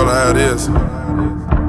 Girl, how it is.